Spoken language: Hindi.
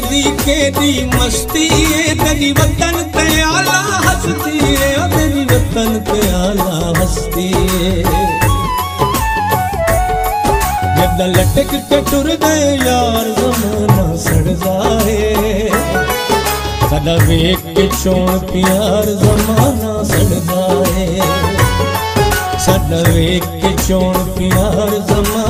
दी केदी मस्ती है, तेरी वतन ते आला हस्ती है तेरी वतन ते आला हस्ती है। जब लटक के टुर गए यार, जमाना सड़ जाए कदा वेख के चोण प्यार जमाना सड़ जाए सदा वेख के चोण प्यार जमाना